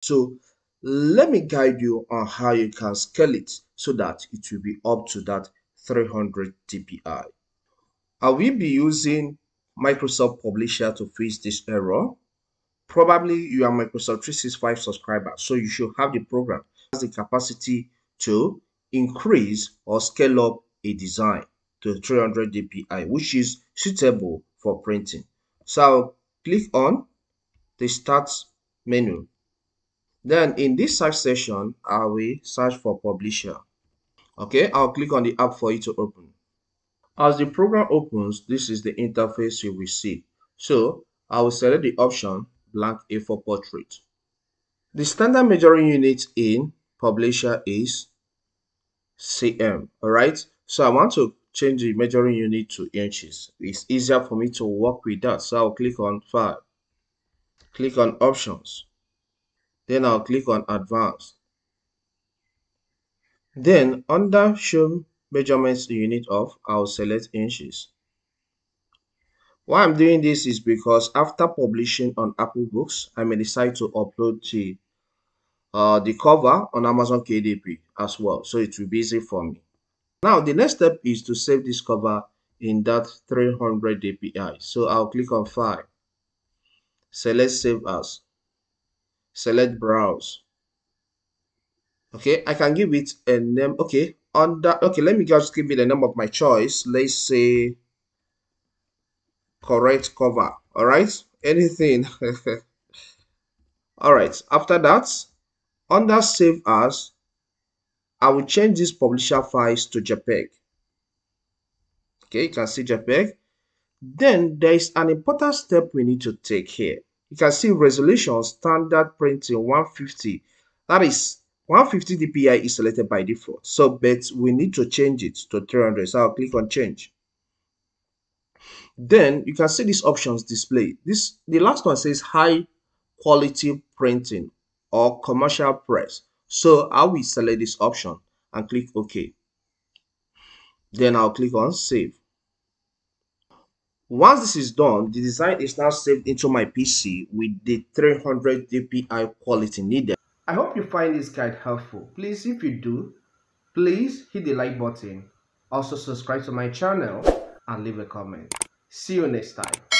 So let me guide you on how you can scale it so that it will be up to that 300 dpi. I will be using Microsoft Publisher to fix this error. Probably you are Microsoft 365 subscriber, so you should have the program has the capacity to increase or scale up a design to 300 dpi, which is suitable for printing. So I'll click on the Start menu. Then in this search session, I will search for Publisher. Okay, I'll click on the app for it to open. As the program opens, this is the interface you will see. So I will select the option blank A4 portrait. The standard measuring unit in Publisher is cm. Alright, so I want to change the measuring unit to inches. It's easier for me to work with that. So I'll click on File, click on Options, then I'll click on Advanced. Then under Show measurements unit of, I'll select inches. Why I'm doing this is because after publishing on Apple Books, I may decide to upload the, uh, the cover on Amazon KDP as well. So it will be easy for me. Now, the next step is to save this cover in that 300 dpi. So I'll click on File, select Save As, select Browse. Okay, I can give it a name. Okay, under okay let me just give you the name of my choice. Let's say correct cover. All right? Anything. All right after that under save as i will change these publisher files to jpeg. Okay you can see jpeg. Then there is an important step we need to take here you can see resolution standard printing 150 that is 150 dpi is selected by default. So but we need to change it to 300 so i'll click on change. Then you can see these options displayed this the last one says high quality printing or commercial press. So i will select this option and click ok. Then i'll click on save once this is done the design is now saved into my pc with the 300 dpi quality needed I hope you find this guide helpful. Please, if you do, please hit the like button. Also subscribe to my channel and leave a comment. See you next time.